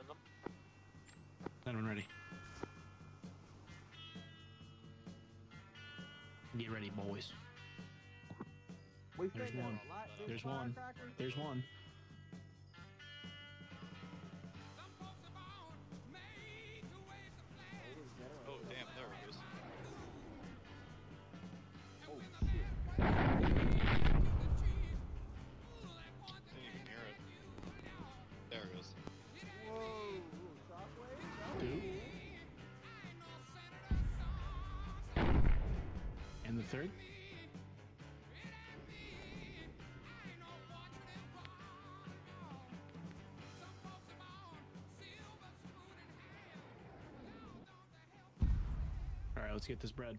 send them? Send one ready. Get ready, boys. There's one. There's one. There's one. And the third. All right, let's get this bread.